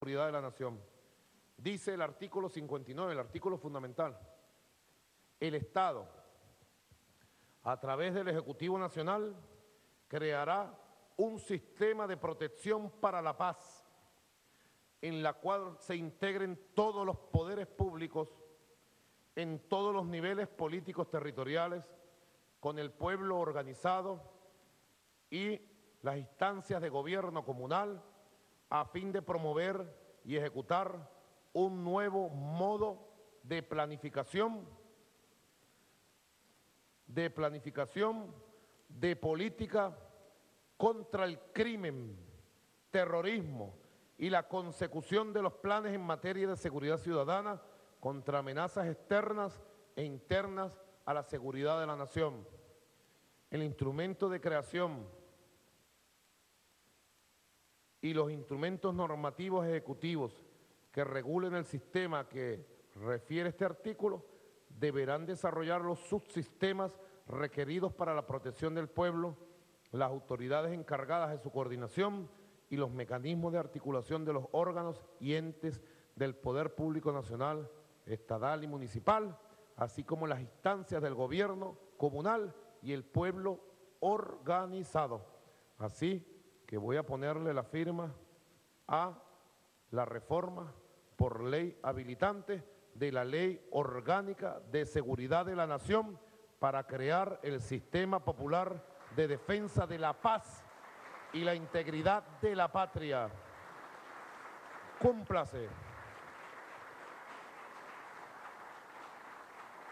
seguridad de la nación. Dice el artículo 59, el artículo fundamental, el Estado, a través del Ejecutivo Nacional, creará un sistema de protección para la paz, en la cual se integren todos los poderes públicos en todos los niveles políticos territoriales, con el pueblo organizado y las instancias de gobierno comunal, a fin de promover y ejecutar un nuevo modo de planificación, de planificación, de política contra el crimen, terrorismo y la consecución de los planes en materia de seguridad ciudadana contra amenazas externas e internas a la seguridad de la nación. El instrumento de creación y los instrumentos normativos ejecutivos que regulen el sistema que refiere este artículo deberán desarrollar los subsistemas requeridos para la protección del pueblo, las autoridades encargadas de su coordinación y los mecanismos de articulación de los órganos y entes del Poder Público Nacional, Estatal y Municipal, así como las instancias del gobierno comunal y el pueblo organizado. Así que voy a ponerle la firma a la reforma por ley habilitante de la Ley Orgánica de Seguridad de la Nación para crear el Sistema Popular de Defensa de la Paz y la Integridad de la Patria. Cúmplase.